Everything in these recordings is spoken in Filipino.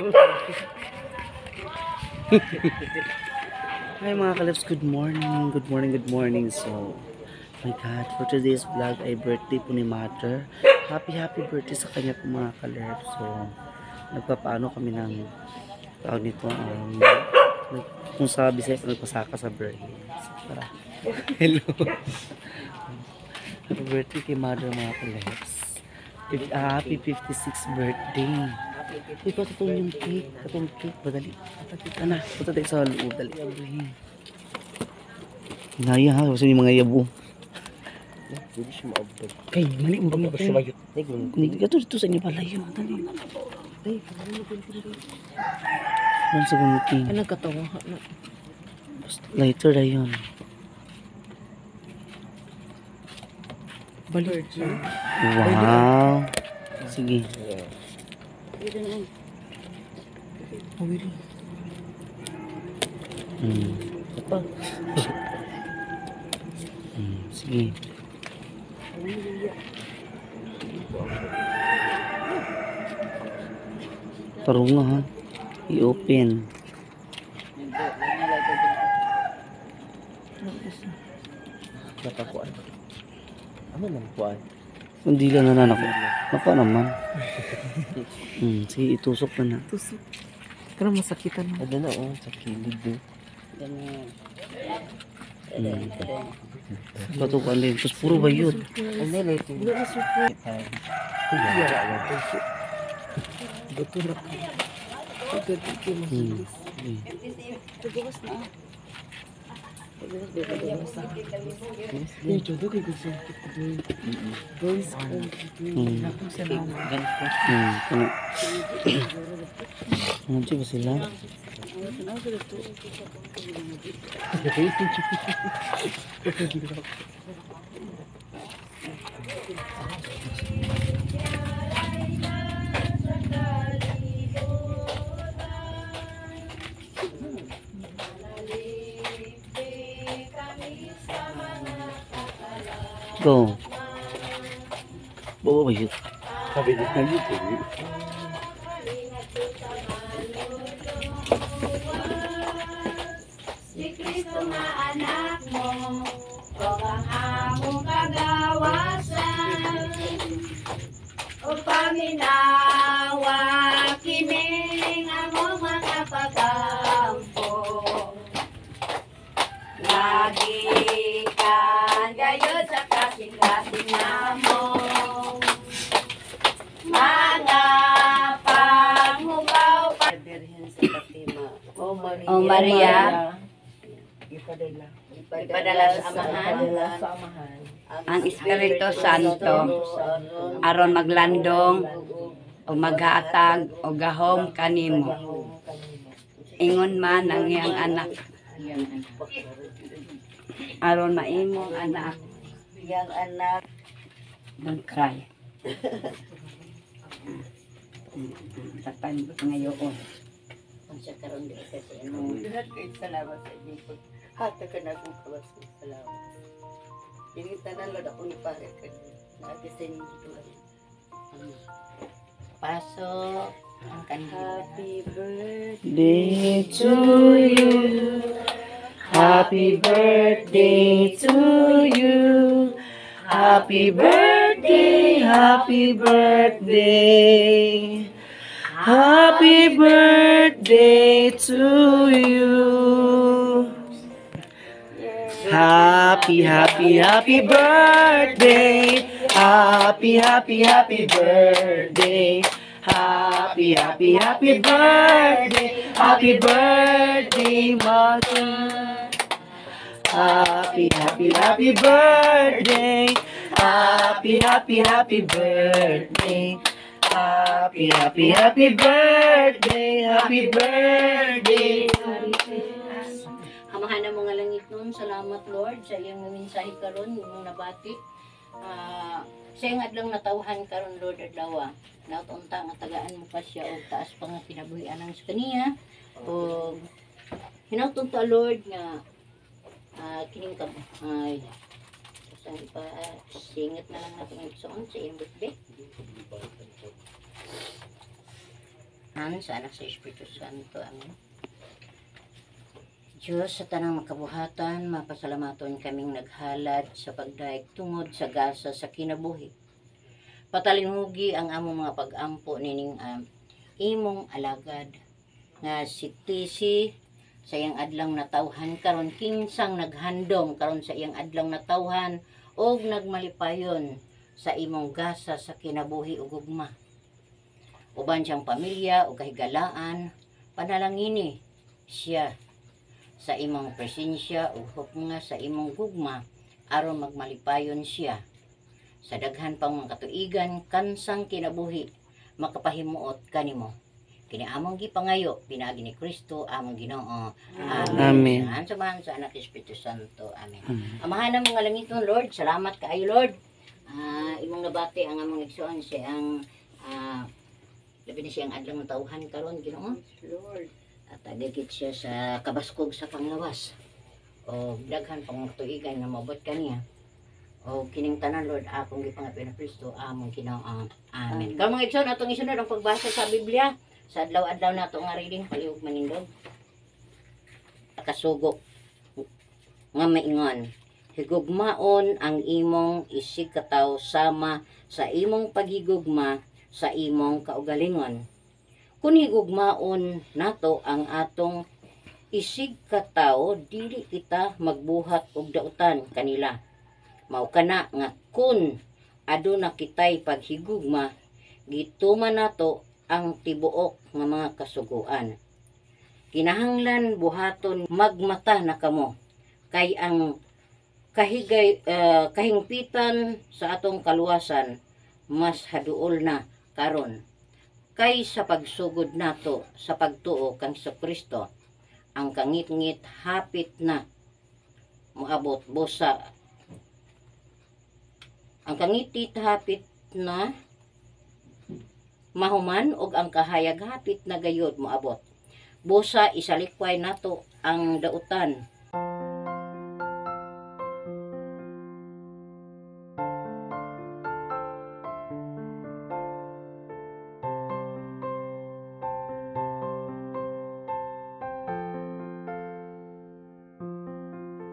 Hi mga kalabs, good morning, good morning, good morning. So, my God, for today's vlog ay birthday po ni Mother. Happy, happy birthday sa kanya po mga kalabs. So, nagpapaano kami ng tawag nito, um, kung sa Bisaya, nagpasaka sa birthday. So, tara. Hello. happy birthday kay Mother mga kalabs. Ah, Happy 56th birthday. Ikaw tutulong yung cake. Katong cake. Badali. Ana, punta tayo sa loob. Dali. Hinaya ha. Kasi yung mga yabo. Hindi siya maabot. Kay, mali mo Ano ba ba siya mayot? Ka dito sa inyo palayo. Dali. Doon sa gumiting. Ay, nagkatawa. Na. Basta Lighter na yun. Balik. Wow. Sige. Awili. Hmm. Apa? Hmm. Sige. Tarong nga ha. I-open. Nakakuan. Ano man kuan? Hindi lang na nanak. Nako naman. Hmm. Sige, itusok na na. Tusok. Karang masakitan mo. Ano na oh, sa kilid do. Hmm. Patukan din. Tapos puro bayot. Ano na ito? Hindi na supo. Kuya ra lang to. Betul na. Ito dito mo. Hmm. Sige. Ni jodo kay gusto. Guys, Hmm. ako sa mama. Hmm. Ano? Ano ba sila? Go. Bawa bayot. Sabi ni Kali ko. Si Kristo anak mo, kung ang among kagawasan. O paminawa, kining among mga pagampo. Lagi pa. Oh, Maria. Ipadala. Ipadala sa amahan. Ipadala sa amahan. ang Espiritu Santo aron maglandong o maghatag o gahom kanimo ingon man ang iyang anak aron maimong anak Yang anak. don't cry tapan ngayon Sa karon di kasi ano. Lahat kay salamat sa inyo. Hata ka na akong kawas ko salamat. Ini tanan lang ako ni pare ka. Nakisin ito. paso ang kanila Happy birthday. Day to you. Happy birthday to you. Happy birthday, happy birthday. Happy birthday to you. Happy, happy, happy birthday. Happy, happy, happy birthday. Happy, happy, happy birthday. Happy birthday, mother. Happy, happy, happy birthday. Happy, happy, happy birthday. Happy, happy, happy birthday, happy birthday. Amahan na mga langit nun. Salamat Lord sa iyang mensahe karon imong nabati. Ah, sa iyang adlang natawhan karon Lord adlaw. Nautunta nga tagaan mo pa siya og taas pa nga kinabuhian ang sa kaniya. O hinautunta Lord nga ah, kining ka ay Isang ipa singit na lang natin ang soon sa birthday. Han, sa anak sa Espiritu Santo. Amen. Diyos, sa tanang makabuhatan, mapasalamaton kaming naghalad sa pagdaig tungod sa gasa sa kinabuhi. Patalinhugi ang among mga pag-ampo nining um, imong alagad nga si Tisi sa iyang adlang natawhan karon kinsang naghandom karon sa iyang adlang natawhan og nagmalipayon sa imong gasa sa kinabuhi ug gugma. Uban siyang pamilya o kahigalaan, panalangini siya sa imong presensya ug hukma sa imong gugma aron magmalipayon siya sa daghan pang mga katuigan kansang kinabuhi makapahimuot kanimo kini among gipangayo pinaagi ni Kristo among Ginoo. Amen. Amen. Samahan samahan sa anak ni Espiritu Santo. Amen. Amen. amahan ng mga langiton Lord. Salamat kaayo Lord. Ah, imong nabati ang among igsoon siya ang ah, labi na siyang adlang tauhan karon Ginoo. Lord. at agigit siya sa kabaskog sa panglawas. O daghan pang tuigan nga mabot kaniya. O kining tanan Lord akong gipangapin na Kristo among Ginoo. Amen. Amen. mga igsoon atong isunod ang pagbasa sa Biblia sa adlaw-adlaw nato nga reading palihog manindog. Kasugo nga maingon higugmaon ang imong isig kataw sama sa imong paghigugma sa imong kaugalingon. Kung higugmaon nato ang atong isig katao dili kita magbuhat og dautan kanila. Mao kana nga kun aduna kitay paghigugma gituman nato ang tibuok nga mga kasuguan. Kinahanglan buhaton magmata na kamo kay ang kahigay eh, kahingpitan sa atong kaluwasan mas haduol na karon. Kay sa pagsugod nato sa pagtuo kang sa Kristo ang kangit-ngit hapit na moabot busa ang kangitit hapit na mahuman og ang kahayag hapit na gayod moabot busa isalikway nato ang dautan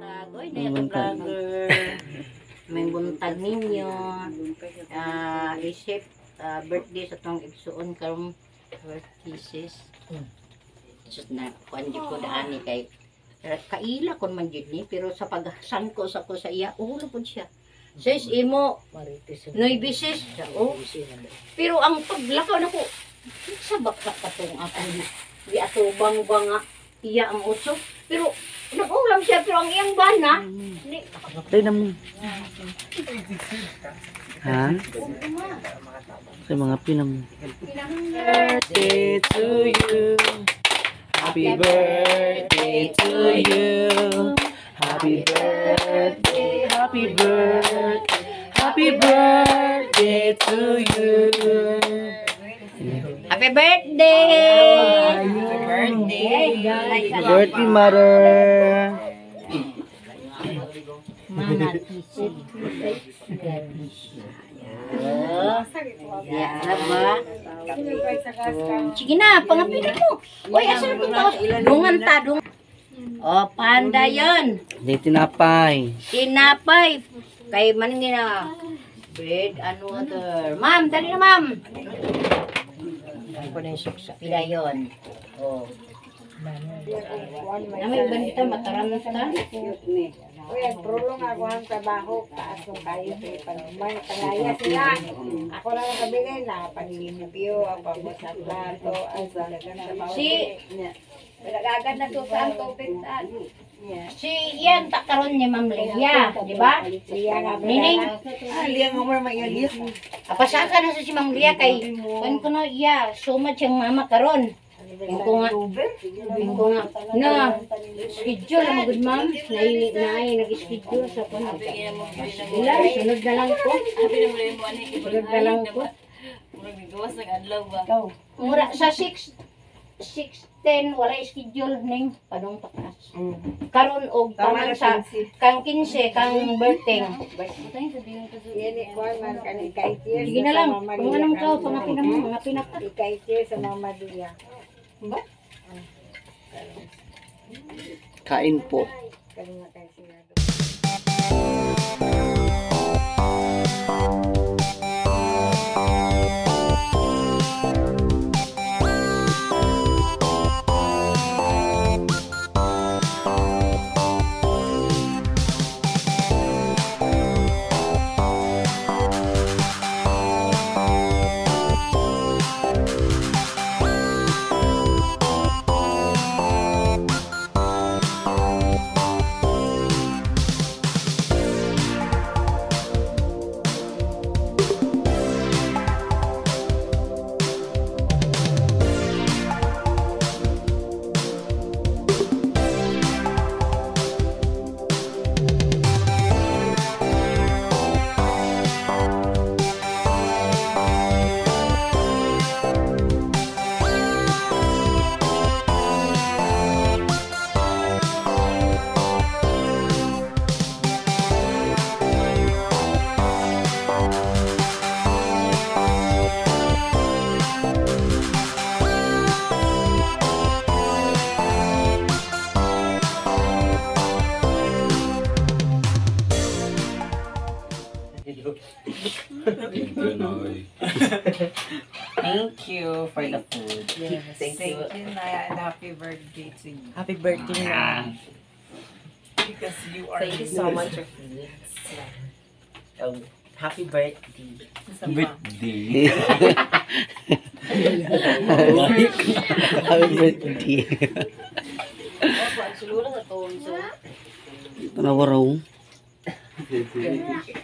Tagoy na yung buntag. vlogger. May buntag ninyo. Ah, isip ah, birthday sa tong igsuon karong thesis. Just na kuan di ko daan ni kay kaila kon man jud ni pero sa pagsangko sa ko sa iya ulo pud siya. Says imo noy bisis oh. Pero ang paglakaw nako sa baka katong akong di atubang ba nga iya ang uso pero nagulam siya pero ang iyang bana ni Tayo naman. Ha? Sa mga pinam. Birthday to you. Happy birthday to you. Happy birthday, happy birthday, happy birthday to you. Happy birthday! Happy birthday! Happy birthday, mother. Mana tisip. Ya, ba? Sige na, pangapilin mo. Uy, asa na itong taos? Dungan ta, dungan. O, panda yun. Hindi tinapay. Tinapay. Kay man gina. Bread and water. Ma'am, dali na ma'am. Ako na yung suksa. Pila yun. O. Namay banita, mataramta. Uy, prulong ako ang trabaho, kaasong kayo sa pagmay, palaya sila. Ako lang ang kabili na, panilimpyo, ang pagbusa plato, ang salagan sa bawal. Si- Nagagad na to sa ang tubig saan. Si Ian takaron ni Ma'am Leia, di ba? Nining, Ah, liya nga mo na maiyalis. apasaka na sa si Ma'am Leia kay kan ko no iya, sumad siyang mama karon. Ko nga, ko nga, na, schedule mo good ma'am, na, na ay nag-schedule sa ko. Ilan, sunod na lang ko. Sunod na lang ko. Mura, sa 6, 6.10, wala schedule ning padong takas. Karon og taman sa kang 15 kang birthday. Yan eh, kuwan man kani kay Tia. Sige na lang, kung anong ka, pangapin mo, pangapin na ka. Kay Tia sa Mama Dia. Kain po. Kani nga kay siya. Thank you for the food. Thank you, Naya, and happy birthday to you. Happy birthday na. Because you are Thank you so much for feeding. Oh, happy birthday. Birthday. Happy birthday. Tanawa raw.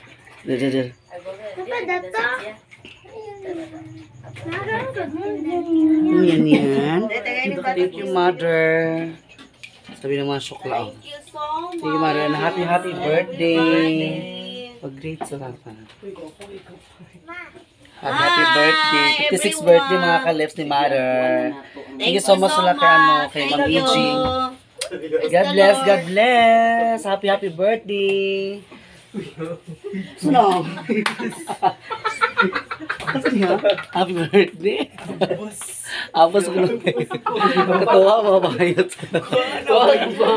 Der, der, der. Ano yan yan? Thank you, mother. Sabi ng mga sukla. Thank you so much. Thank you, mother. And happy, happy birthday. Pag-great sa papa. Happy, happy birthday. 56th birthday mga kalips ni mother. Thank you so much sa kay ano, kay Ma'am. God bless, God bless. Happy, happy birthday. Sino? Ano niya? Happy birthday. Apos ko lang. Katawa, mga bayot. Wag ba?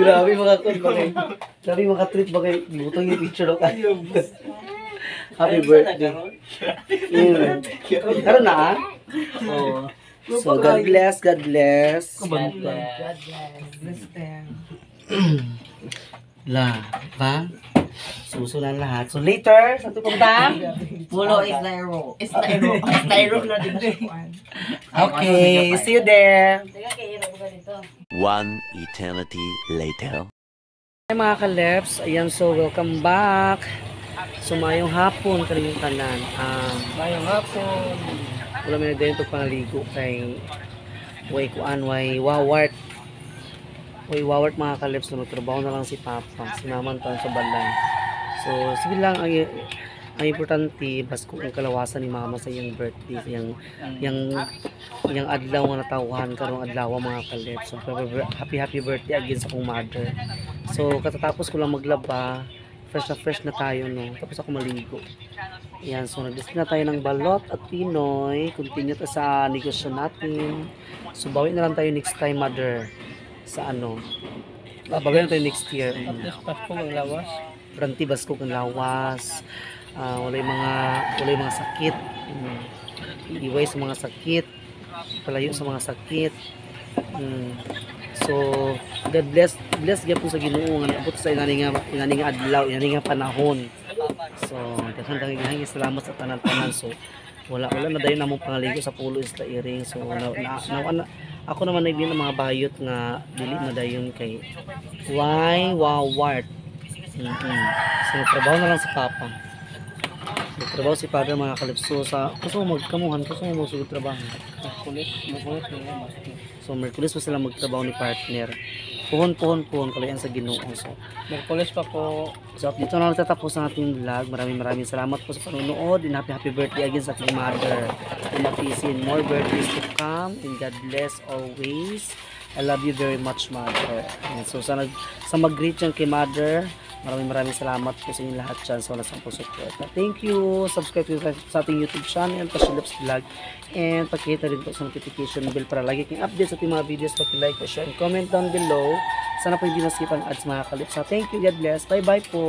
Grabe mga kun bagay. Grabe mga trip bagay. Butang yung picture ko kayo. Happy birthday. Mm. Karon na ah? Oh. So God bless, God bless. God bless them. La, ba? Susulan lahat. So later, sa ito punta? Mulo is nairo. Is nairo. Is nairo na din. Okay, see you there. One eternity later. Hi mga kaleps, ayan so welcome back. So mayong hapon kanilang tanan. Um, mayong hapon. Wala may nagdayon ito pangaligo kay way kuan way wawart. Way wawart mga kaleps na magtrabaho na lang si Papa. Sinaman pa sa balan. So sige lang ang ang importante bas kung ang kalawasan ni Mama sa iyang birthday, sa iyang yang yang adlaw nga natawhan karong adlaw mga kaleps. So happy happy birthday again sa kong mother. So, katatapos ko lang maglaba, fresh na fresh na tayo, no? Tapos ako maligo. Ayan, so nag na tayo ng balot at Pinoy. Continue ta sa negosyo natin. So, bawi na lang tayo next time, mother. Sa ano? Ah, bawi na tayo next year. Tapos, pasko ang lawas. Branti, basko ang lawas. Ah, wala yung mga, wala yung mga sakit. Mm. Iiway sa mga sakit. Palayo sa mga sakit. Mm. So, God bless, bless gyapon sa Ginoo nga abot sa inani nga inani nga adlaw, inani nga panahon. So, daghang daghang salamat sa tanan-tanan. So, wala wala na dayon namong pangaligo sa pulo isla iring so na, na, na, na- ako naman nagdi ng mga bayot nga dili na dayon kay why wow wart mm so trabaho na lang sa papa trabaho si father mga kalipso sa gusto mo magkamuhan gusto mo magsugod trabaho makulit na so Merkulis pa sila magtrabaho ni partner puhon puhon puhon kalayan sa ginoo so Merkulis pa po. So, dito na natatapos ang ating vlog. Maraming maraming salamat po sa panonood. And happy, happy birthday again sa aking mother. And matisin more birthdays to come. And God bless always. I love you very much, mother. And so, sa, nag, sa mag-greet yan kay mother, maraming maraming salamat po sa inyo lahat dyan sa walang sampung support. Thank you. Subscribe po sa ating YouTube channel, Pashilops Vlog. And pakita rin po sa notification bell para lagi kang update sa ating mga videos. Pag-like, share, and comment down below. Sana po hindi naskip ang ads mga kalipsa. Thank you. God bless. Bye-bye po.